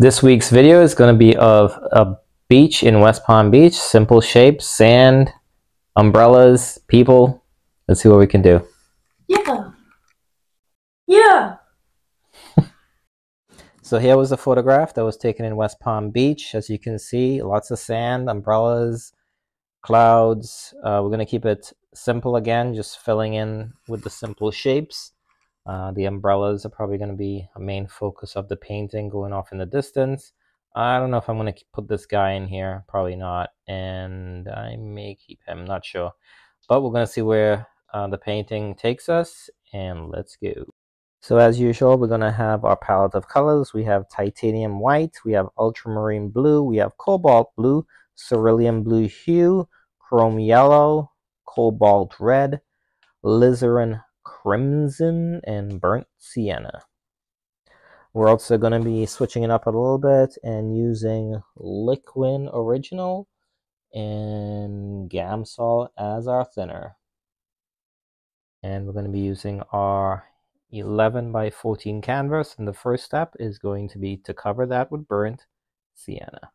This week's video is going to be of a beach in West Palm Beach. Simple shapes, sand, umbrellas, people. Let's see what we can do. Yeah. Yeah. So here was a photograph that was taken in West Palm Beach. As you can see, lots of sand, umbrellas, clouds. Uh, we're going to keep it simple again, just filling in with the simple shapes. Uh, the umbrellas are probably going to be a main focus of the painting going off in the distance. I don't know if I'm going to put this guy in here. Probably not. And I may keep him. Not sure. But we're going to see where uh, the painting takes us. And let's go. So as usual, we're going to have our palette of colors. We have titanium white. We have ultramarine blue. We have cobalt blue. Cerulean blue hue. Chrome yellow. Cobalt red. Alizarin crimson and burnt sienna. We're also going to be switching it up a little bit and using Liquin Original and Gamsol as our thinner. And we're going to be using our 11 by 14 canvas. And the first step is going to be to cover that with burnt sienna.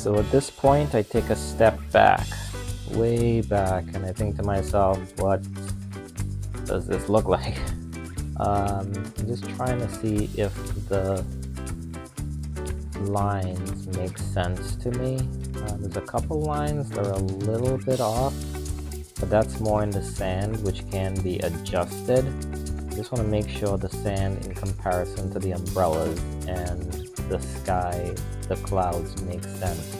So at this point, I take a step back, way back, and I think to myself, what does this look like? Um, I'm just trying to see if the lines make sense to me. Uh, there's a couple lines that are a little bit off, but that's more in the sand, which can be adjusted. I just want to make sure the sand in comparison to the umbrellas and the sky the clouds make sense.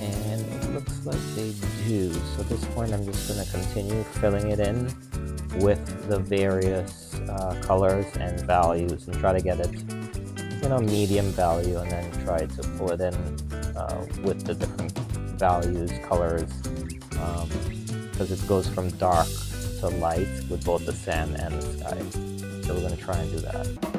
And it looks like they do. So at this point I'm just going to continue filling it in with the various uh, colors and values and try to get it you know medium value and then try to pull it in uh, with the different values colors because um, it goes from dark to light with both the sand and the sky so we're going to try and do that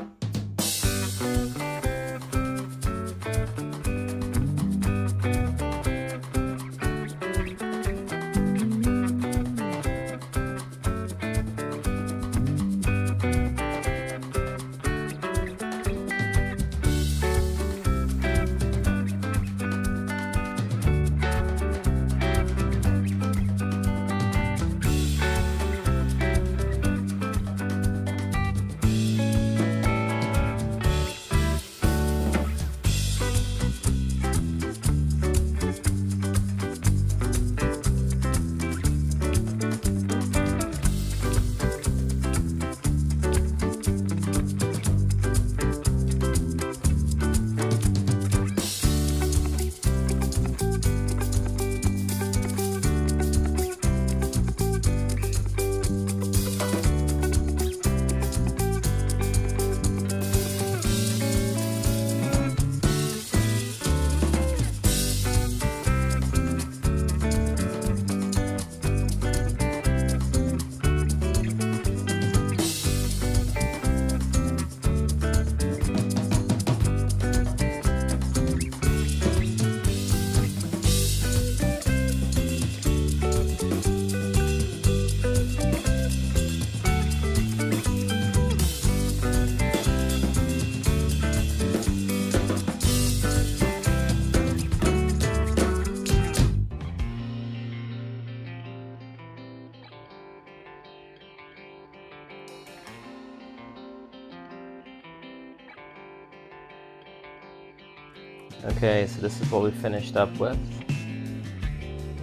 Okay, so this is what we finished up with.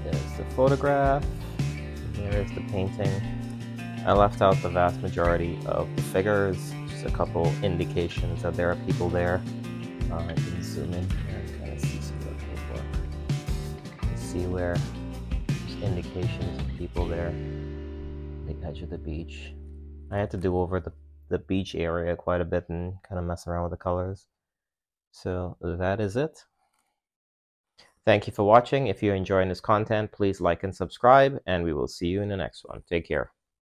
There's the photograph. There's the painting. I left out the vast majority of the figures, just a couple indications that there are people there. Uh, I can zoom in here and kind of see some of the people. See where there's indications of people there. The edge of the beach. I had to do over the, the beach area quite a bit and kind of mess around with the colors. So that is it. Thank you for watching. If you're enjoying this content, please like and subscribe, and we will see you in the next one. Take care.